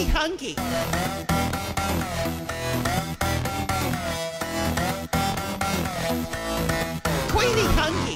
Queenie hungry. Queenie Hunky.